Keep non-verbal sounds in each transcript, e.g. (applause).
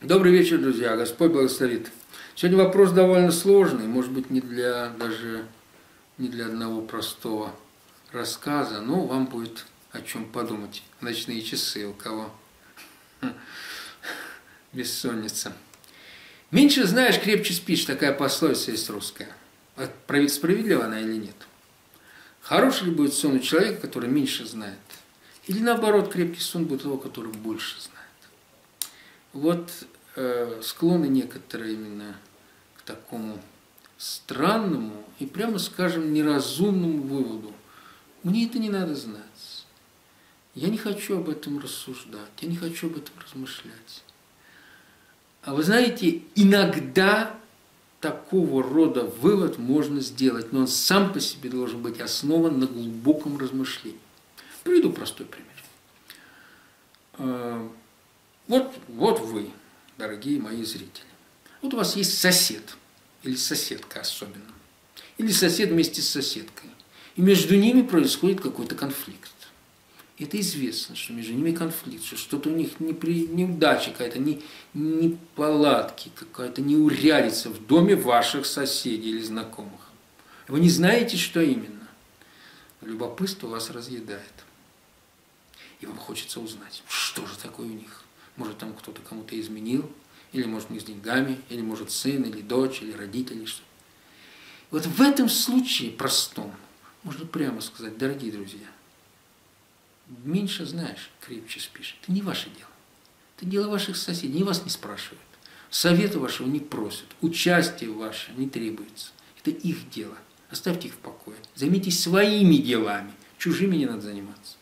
Добрый вечер, друзья. Господь благословит. Сегодня вопрос довольно сложный, может быть, не для даже не для одного простого рассказа, но вам будет о чем подумать. Ночные часы у кого (laughs) бессонница. Меньше знаешь, крепче спишь. Такая пословица есть русская. Справедлива она или нет? Хороший ли будет сон у человека, который меньше знает? Или наоборот, крепкий сон будет у того, который больше знает? Вот э, склоны некоторые именно к такому странному и, прямо скажем, неразумному выводу. Мне это не надо знать. Я не хочу об этом рассуждать, я не хочу об этом размышлять. А вы знаете, иногда такого рода вывод можно сделать, но он сам по себе должен быть основан на глубоком размышлении. Приведу простой пример. Вот, вот вы, дорогие мои зрители. Вот у вас есть сосед, или соседка особенно, или сосед вместе с соседкой. И между ними происходит какой-то конфликт. Это известно, что между ними конфликт, что что-то у них не при, неудача какая-то, не, не палатки, какая-то неурядица в доме ваших соседей или знакомых. Вы не знаете, что именно. Любопытство вас разъедает. И вам хочется узнать, что же такое у них. Может, там кто-то кому-то изменил, или, может, не с деньгами, или, может, сын, или дочь, или родители, что Вот в этом случае простом можно прямо сказать, дорогие друзья, меньше знаешь, крепче спишь. Это не ваше дело. Это дело ваших соседей, они вас не спрашивают. Совета вашего не просят, участие ваше не требуется. Это их дело. Оставьте их в покое. Займитесь своими делами. Чужими не надо заниматься.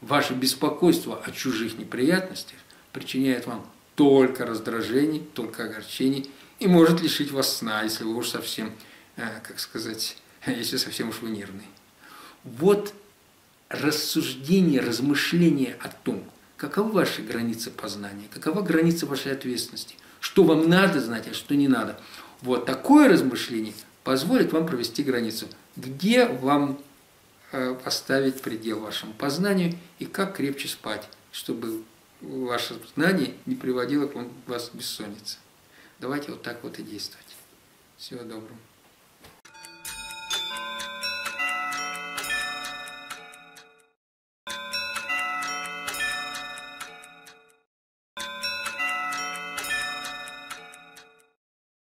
Ваше беспокойство о чужих неприятностях причиняет вам только раздражение, только огорчение и может лишить вас сна, если вы уж совсем, э, как сказать, (laughs) если совсем уж вы нервный. Вот рассуждение, размышление о том, каковы ваши границы познания, какова граница вашей ответственности, что вам надо знать, а что не надо. Вот такое размышление позволит вам провести границу, где вам э, поставить предел вашему познанию и как крепче спать, чтобы ваше знание не приводило к вам вас бессоннице. Давайте вот так вот и действовать. Всего доброго.